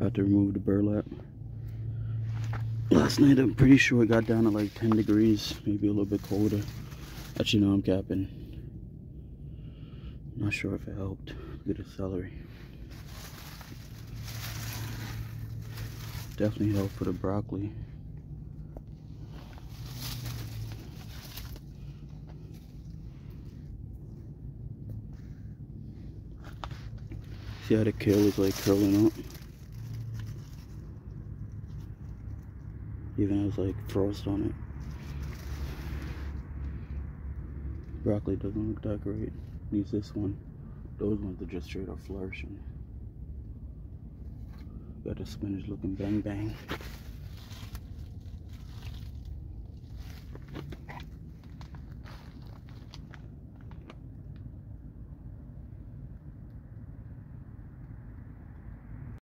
About to remove the burlap. Last night I'm pretty sure it got down to like 10 degrees, maybe a little bit colder. Actually no, I'm capping. Not sure if it helped. Look at the celery. Definitely helped for the broccoli. See how the kale is like curling up? Even has like frost on it. Broccoli doesn't look that great. Needs this one. Those ones are just straight up flourishing. Got the spinach looking bang bang.